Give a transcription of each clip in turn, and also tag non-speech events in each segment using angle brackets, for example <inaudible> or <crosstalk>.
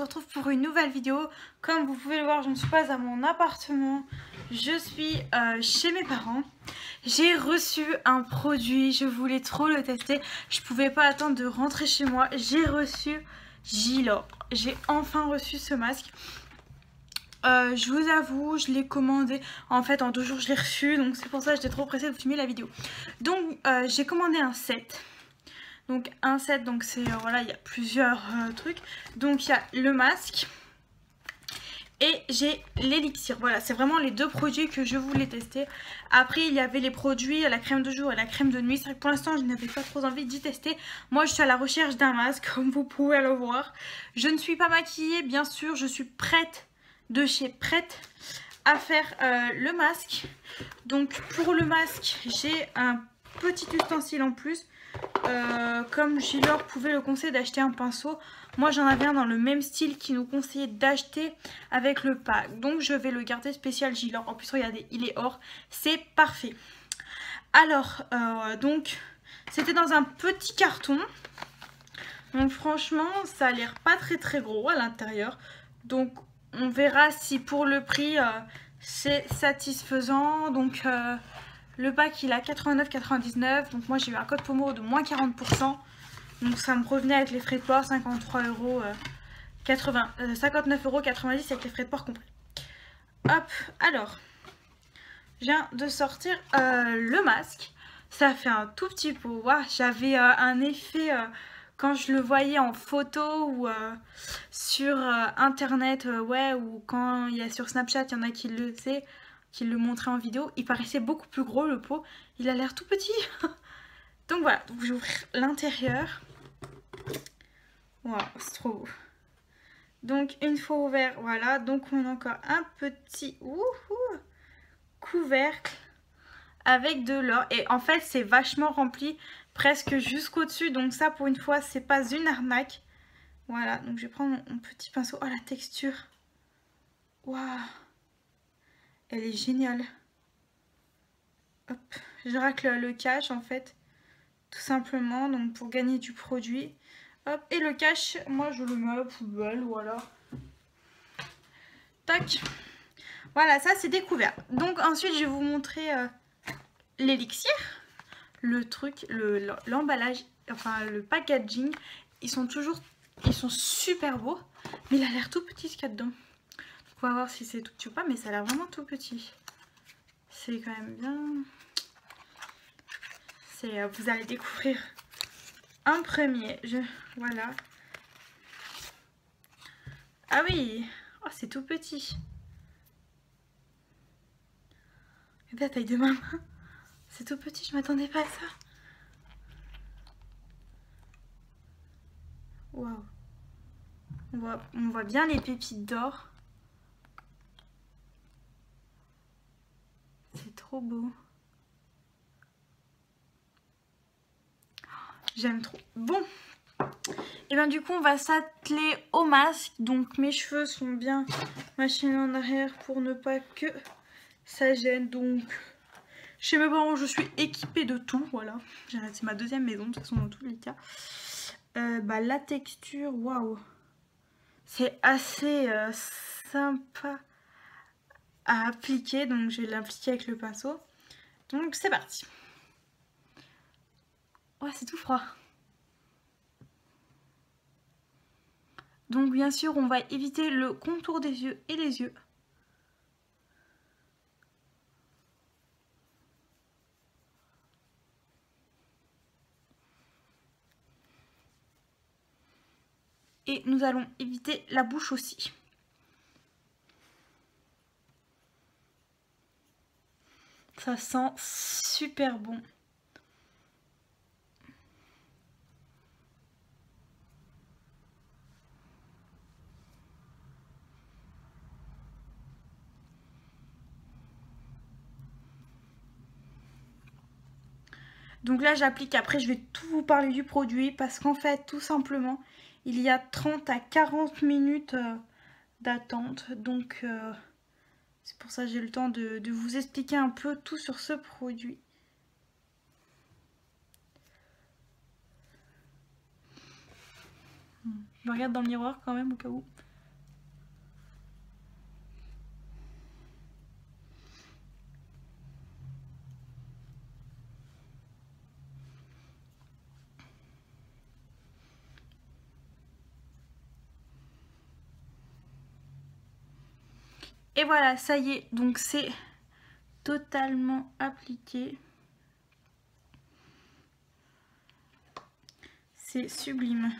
retrouve pour une nouvelle vidéo. Comme vous pouvez le voir, je ne suis pas à mon appartement, je suis euh, chez mes parents. J'ai reçu un produit, je voulais trop le tester, je pouvais pas attendre de rentrer chez moi. J'ai reçu Gilor, j'ai enfin reçu ce masque. Euh, je vous avoue, je l'ai commandé en fait en deux jours je l'ai reçu donc c'est pour ça que j'étais trop pressée de filmer la vidéo. Donc euh, j'ai commandé un set donc un set, donc c'est euh, voilà, il y a plusieurs euh, trucs. Donc il y a le masque et j'ai l'élixir. Voilà, c'est vraiment les deux produits que je voulais tester. Après, il y avait les produits, la crème de jour et la crème de nuit. C'est vrai que pour l'instant, je n'avais pas trop envie d'y tester. Moi, je suis à la recherche d'un masque, <laughs> comme vous pouvez le voir. Je ne suis pas maquillée, bien sûr. Je suis prête, de chez prête, à faire euh, le masque. Donc, pour le masque, j'ai un petit ustensile en plus. Euh, comme Gilor pouvait le conseiller d'acheter un pinceau, moi j'en avais un dans le même style qui nous conseillait d'acheter avec le pack. Donc je vais le garder spécial Gilor. En plus regardez, il est or, c'est parfait. Alors, euh, donc c'était dans un petit carton. Donc franchement, ça a l'air pas très très gros à l'intérieur. Donc on verra si pour le prix euh, c'est satisfaisant. Donc le pack il a 89,99 donc moi j'ai eu un code promo de moins 40%. Donc ça me revenait avec les frais de port 53 euros 80, 59 euros 90 avec les frais de port complets. Hop, alors, je viens de sortir euh, le masque. Ça fait un tout petit pot. J'avais euh, un effet euh, quand je le voyais en photo ou sur internet, ouais, ou quand il y a sur Snapchat, il y en a qui le sait qu'il le montrait en vidéo, il paraissait beaucoup plus gros le pot. Il a l'air tout petit. <laughs> donc voilà, je vais ouvrir l'intérieur. Waouh, c'est trop beau. Donc une fois ouvert, voilà, donc on a encore un petit couvercle avec de l'or. Et en fait, c'est vachement rempli, presque jusqu'au dessus. Donc ça, pour une fois, c'est pas une arnaque. Voilà, donc je vais prendre mon petit pinceau. Oh, la texture. Waouh elle est géniale. Hop, je racle le cache en fait, tout simplement, donc pour gagner du produit. Hop, et le cache, moi je le mets à la poubelle, voilà. Tac. Voilà, ça c'est découvert. Donc ensuite je vais vous montrer euh, l'élixir, le truc, l'emballage, enfin le packaging. Ils sont toujours, ils sont super beaux, mais il a l'air tout petit ce qu'il y a dedans. On va voir si c'est tout petit ou pas, mais ça a l'air vraiment tout petit. C'est quand même bien... C'est, euh, vous allez découvrir un premier. Je, voilà. Ah oui Oh, c'est tout petit. Regardez la taille de ma main. C'est tout petit, je m'attendais pas à ça. Waouh. On voit, on voit bien les pépites d'or. C'est trop beau. J'aime trop. Bon. Et bien du coup on va s'atteler au masque. Donc mes cheveux sont bien machinés en arrière pour ne pas que ça gêne. Donc chez mes parents je suis équipée de tout. Voilà. C'est ma deuxième maison de toute façon dans tous les cas. Euh, bah, la texture, waouh. C'est assez euh, sympa appliquer. Donc je vais l'appliquer avec le pinceau. Donc c'est parti. Ouais, c'est tout froid. Donc bien sûr, on va éviter le contour des yeux et les yeux. Et nous allons éviter la bouche aussi. Ça sent super bon. Donc là j'applique, après je vais tout vous parler du produit parce qu'en fait tout simplement il y a 30 à 40 minutes euh, d'attente donc euh, pour ça j'ai le temps de, vous expliquer un peu tout sur ce produit. me regarde dans le miroir quand même au cas où. Et voilà, ça y est, donc c'est totalement appliqué. C'est sublime.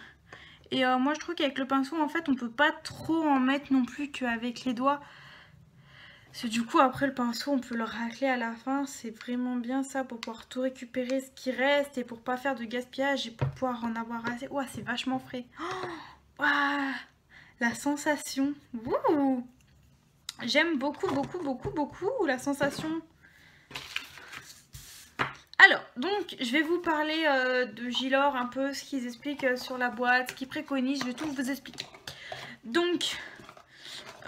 Et euh, moi je trouve qu'avec le pinceau en fait on peut pas trop en mettre non plus qu'avec les doigts. Parce du coup après le pinceau on peut le racler à la fin. C'est vraiment bien ça pour pouvoir tout récupérer ce qui reste et pour pas faire de gaspillage et pour pouvoir en avoir assez. Ouah c'est vachement frais. Oh, la sensation. Wouh J'aime beaucoup, beaucoup, beaucoup, beaucoup la sensation. Alors, donc, je vais vous parler euh, de Gilor, un peu ce qu'ils expliquent euh, sur la boîte, ce qu'ils préconisent, je vais tout vous expliquer. Donc,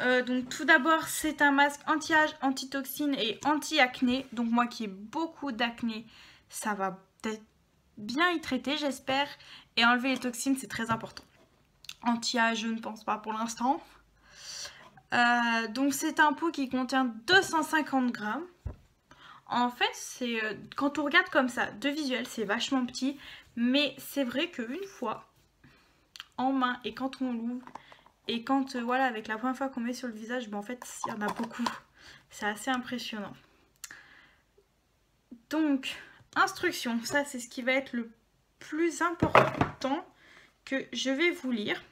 euh, donc tout d'abord, c'est un masque anti-âge, anti-toxine et anti-acné. Donc moi qui ai beaucoup d'acné, ça va peut-être bien y traiter, j'espère. Et enlever les toxines, c'est très important. Anti-âge, je ne pense pas pour l'instant. Euh, donc c'est un pot qui contient 250 grammes. En fait, c'est euh, quand on regarde comme ça, de visuel, c'est vachement petit. Mais c'est vrai qu'une fois, en main, et quand on l'ouvre, et quand, euh, voilà, avec la première fois qu'on met sur le visage, ben, en fait, il y en a beaucoup. C'est assez impressionnant. Donc, instruction, ça c'est ce qui va être le plus important que je vais vous lire.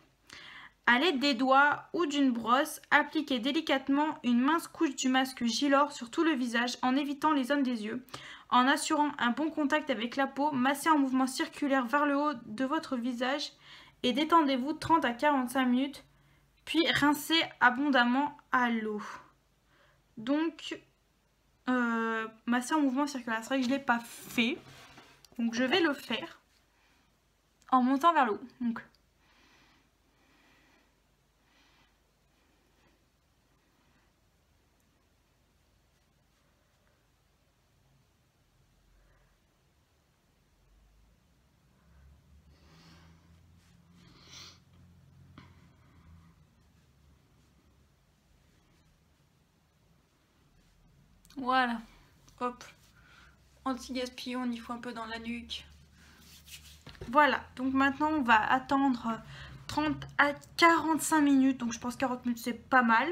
A l'aide des doigts ou d'une brosse, appliquez délicatement une mince couche du masque Gilor sur tout le visage en évitant les zones des yeux. En assurant un bon contact avec la peau, massez en mouvement circulaire vers le haut de votre visage et détendez-vous 30 à 45 minutes, puis rincez abondamment à l'eau. Donc, euh, masser en mouvement circulaire. C'est vrai que je ne l'ai pas fait, donc je vais le faire en montant vers le haut. Donc, Voilà. Hop. Anti-gaspillon, on y faut un peu dans la nuque. Voilà. Donc maintenant, on va attendre 30 à 45 minutes. Donc je pense 40 minutes, c'est pas mal.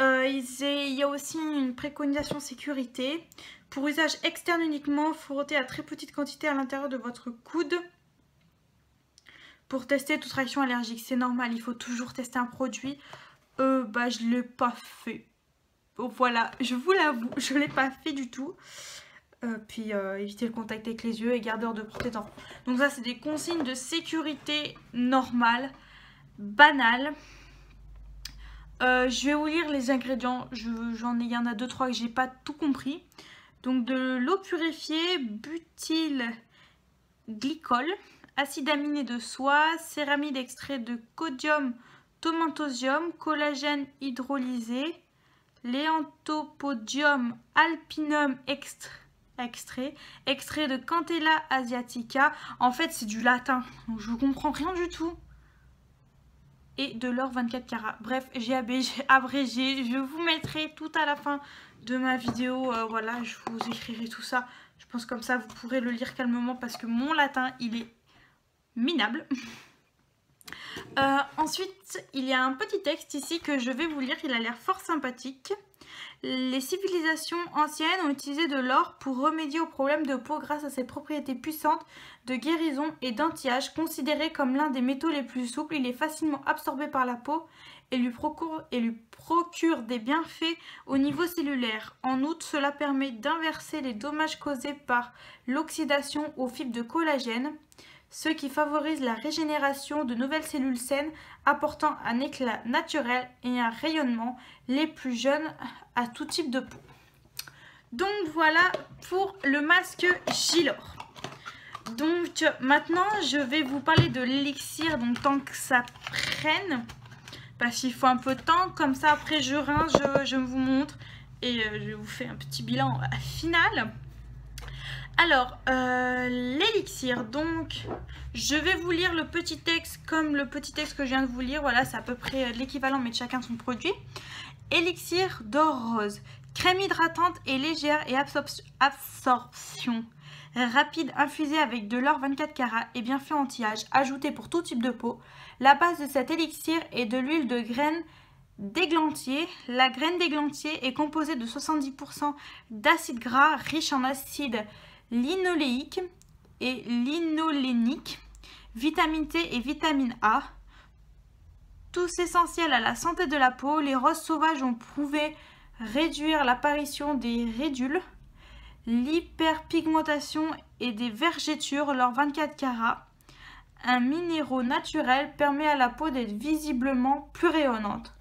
Euh, il y a aussi une préconisation sécurité. Pour usage externe uniquement, frotter à très petite quantité à l'intérieur de votre coude. Pour tester toute réaction allergique, c'est normal, il faut toujours tester un produit. Euh, bah je l'ai pas fait voilà, je vous l'avoue, je ne l'ai pas fait du tout. Euh, puis euh, éviter le contact avec les yeux et garder hors de d'enfant. Donc ça c'est des consignes de sécurité normales, banales. Euh, je vais vous lire les ingrédients, ai, il y en a deux trois que j'ai pas tout compris. Donc de l'eau purifiée, butyl glycol, acide aminé de soie, céramide extrait de codium tomentosium, collagène hydrolysé, Léantopodium alpinum extrait, extrait de Cantella asiatica. En fait, c'est du latin, donc je comprends rien du tout. Et de l'or 24 carats. Bref, j'ai <laughs> abrégé. Je vous mettrai tout à la fin de ma vidéo. Euh, voilà, je vous écrirai tout ça. Je pense comme ça, vous pourrez le lire calmement parce que mon latin, il est minable. <laughs> Euh, ensuite, il y a un petit texte ici que je vais vous lire, il a l'air fort sympathique. Les civilisations anciennes ont utilisé de l'or pour remédier aux problèmes de peau grâce à ses propriétés puissantes de guérison et d'anti-âge. Considéré comme l'un des métaux les plus souples, il est facilement absorbé par la peau et lui, procure, et lui procure des bienfaits au niveau cellulaire. En outre, cela permet d'inverser les dommages causés par l'oxydation aux fibres de collagène ce qui favorise la régénération de nouvelles cellules saines, apportant un éclat naturel et un rayonnement les plus jeunes à tout type de peau. Donc voilà pour le masque Gilor. Donc maintenant je vais vous parler de l'élixir, donc tant que ça prenne, parce qu'il faut un peu de temps, comme ça après je rince, je, vous montre et euh, je vous fais un petit bilan final. Alors, euh, l'élixir, donc, je vais vous lire le petit texte comme le petit texte que je viens de vous lire. Voilà, c'est à peu près l'équivalent, mais de chacun son produit. Élixir d'or rose. Crème hydratante et légère et absorption rapide infusée avec de l'or 24 carats et bien fait anti-âge, ajouté pour tout type de peau. La base de cet élixir est de l'huile de graines d'églantier. La graine d'églantier est composée de 70% d'acide gras riche en acide linoléique et linolénique, vitamine T et vitamine A. Tous essentiels à la santé de la peau, les roses sauvages ont prouvé réduire l'apparition des ridules, l'hyperpigmentation et des vergetures lors 24 carats. Un minéraux naturel permet à la peau d'être visiblement plus rayonnante.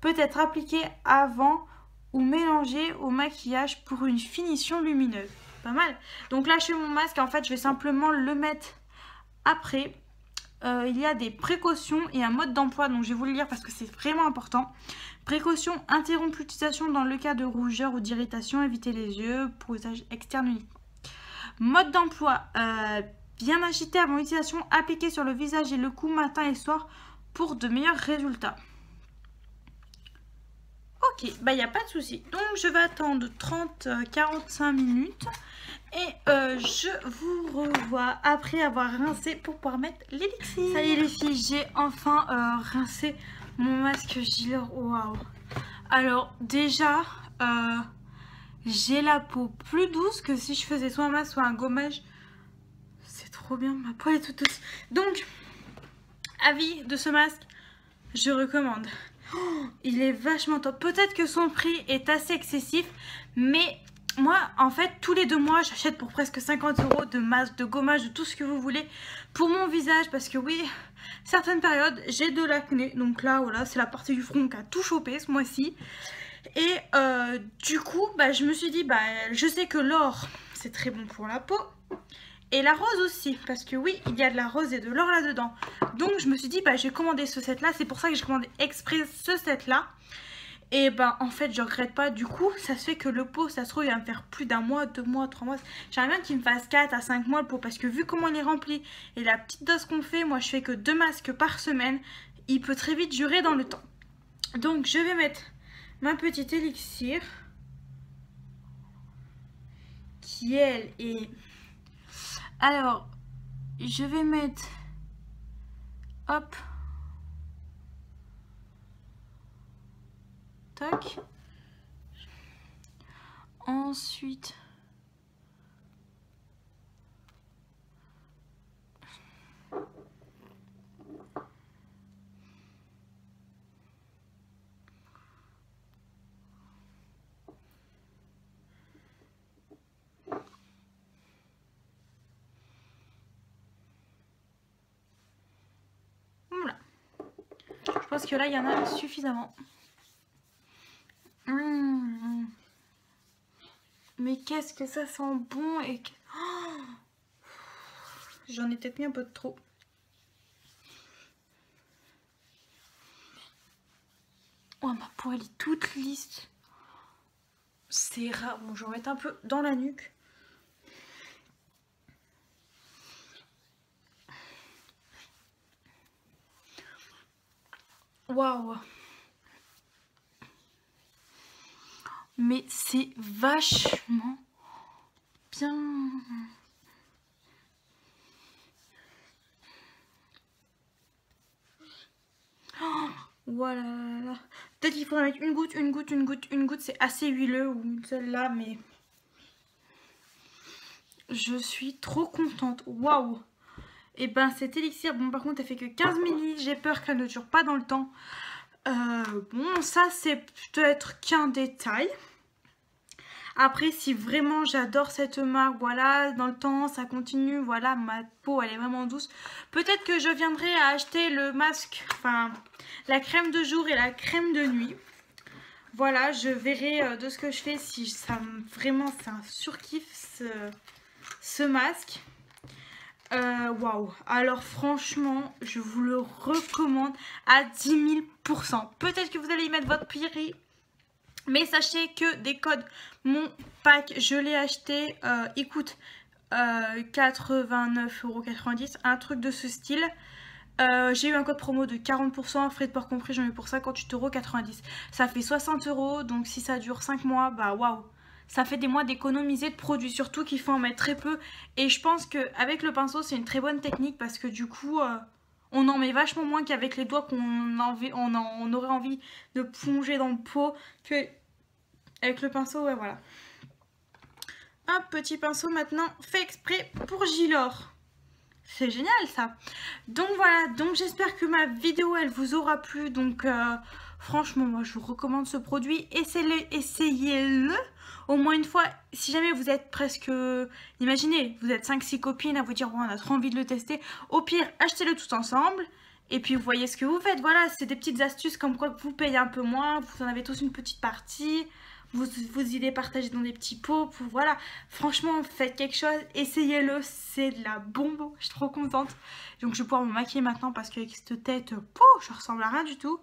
Peut être appliqué avant ou mélangé au maquillage pour une finition lumineuse. Pas mal. Donc là, je fais mon masque. En fait, je vais simplement le mettre après. Euh, il y a des précautions et un mode d'emploi. Donc, je vais vous le lire parce que c'est vraiment important. Précaution, interrompre l'utilisation dans le cas de rougeur ou d'irritation. Éviter les yeux pour usage externe uniquement. Mode d'emploi. Euh, bien agité avant l'utilisation. Appliquer sur le visage et le cou matin et soir pour de meilleurs résultats. Ok, bah il n'y a pas de souci. Donc je vais attendre 30-45 euh, minutes. Et euh, je vous revois après avoir rincé pour pouvoir mettre l'élixir. Ça y est les filles, j'ai enfin euh, rincé mon masque gilet. Waouh Alors déjà, j'ai la peau plus douce que si je faisais soit un masque soit un gommage. C'est trop bien, ma peau est toute douce. Donc, avis de ce masque, je recommande. Il est vachement top. Peut-être que son prix est assez excessif, mais moi, en fait, tous les deux mois, j'achète pour presque 50 euros de masque, de gommage, de tout ce que vous voulez pour mon visage. Parce que oui, certaines périodes, j'ai de l'acné. Donc là, voilà, c'est la partie du front qui a tout chopé ce mois-ci. Et euh, du coup, bah, je me suis dit, bah, je sais que l'or, c'est très bon pour la peau. Et la rose aussi, parce que oui, il y a de la rose et de l'or là-dedans. Donc je me suis dit, bah j'ai commandé ce set-là, c'est pour ça que j'ai commandé exprès ce set-là. Et bah en fait je regrette pas, du coup ça se fait que le pot ça se trouve il va me faire plus d'un mois, deux mois, trois mois. J'aimerais bien qu'il me fasse 4 à 5 mois le pot parce que vu comment il est rempli et la petite dose qu'on fait, moi je fais que deux masques par semaine, il peut très vite durer dans le temps. Donc je vais mettre ma petite élixir qui elle est alors, je vais mettre... Hop. Tac. Ensuite... pense que là, il y en a suffisamment. Mmh. Mais qu'est-ce que ça sent bon et oh J'en ai peut-être mis un peu de trop. Oh, ma elle est toute lisse. C'est rare. Bon, je vais mettre un peu dans la nuque. Waouh Mais c'est vachement bien. Oh, voilà. Peut-être qu'il faudrait mettre une goutte, une goutte, une goutte, une goutte. C'est assez huileux ou celle-là, mais je suis trop contente. Waouh et ben cet élixir, bon par contre elle fait que 15 ml, j'ai peur qu'elle ne dure pas dans le temps. Euh, bon ça c'est peut-être qu'un détail. Après si vraiment j'adore cette marque, voilà, dans le temps ça continue, voilà, ma peau elle est vraiment douce. Peut-être que je viendrai à acheter le masque, enfin la crème de jour et la crème de nuit. Voilà, je verrai euh, de ce que je fais si ça vraiment c'est un surkiff ce masque. Euh, waouh, alors franchement, je vous le recommande à 10 000%. Peut-être que vous allez y mettre votre prix, mais sachez que des codes, mon pack, je l'ai acheté, euh, écoute, 89,90€, un truc de ce style. Euh, j'ai eu un code promo de 40%, frais de port compris, j'en ai pour 58,90€. Ça fait 60 euros, donc si ça dure 5 mois, bah waouh Ça fait des mois d'économiser de produits, surtout qu'il faut en mettre très peu. Et je pense qu'avec le pinceau, c'est une très bonne technique parce que du coup, euh, on en met vachement moins qu'avec les doigts qu'on on, aurait envie de plonger dans le pot. Que avec le pinceau, ouais voilà. Un petit pinceau maintenant fait exprès pour Gilor. C'est génial ça. Donc voilà, donc j'espère que ma vidéo elle vous aura plu. Donc euh, franchement moi je vous recommande ce produit. Essayez-le essayez au moins une fois. Si jamais vous êtes presque... Imaginez, vous êtes 5-6 copines à vous dire on a trop envie de le tester. Au pire, achetez-le tout ensemble. Et puis vous voyez ce que vous faites. Voilà, c'est des petites astuces comme quoi vous payez un peu moins. Vous en avez tous une petite partie vous, vous idées partagées dans des petits pots. Voilà, franchement, faites quelque chose, essayez-le, c'est de la bombe. Je suis trop contente. Donc je vais pouvoir me maquiller maintenant parce qu'avec cette tête, je ressemble à rien du tout.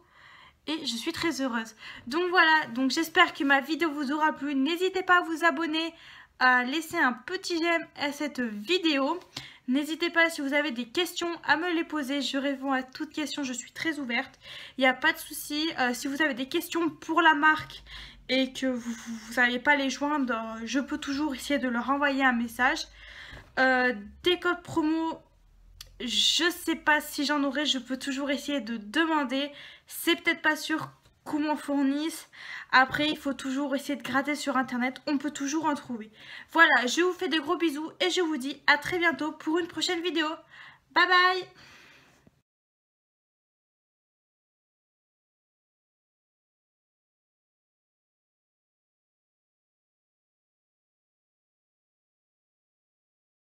Et je suis très heureuse. Donc voilà, donc j'espère que ma vidéo vous aura plu. N'hésitez pas à vous abonner, à laisser un petit j'aime à cette vidéo. N'hésitez pas si vous avez des questions à me les poser, je réponds à toutes questions, je suis très ouverte. Il n'y a pas de souci. Euh, si vous avez des questions pour la marque et que vous n'allez pas les joindre, je peux toujours essayer de leur envoyer un message. Euh, des codes promo, je sais pas si j'en aurai, je peux toujours essayer de demander. C'est peut-être pas sûr qu'on m'en fournisse. Après, il faut toujours essayer de gratter sur internet, on peut toujours en trouver. Voilà, je vous fais des gros bisous et je vous dis à très bientôt pour une prochaine vidéo. Bye bye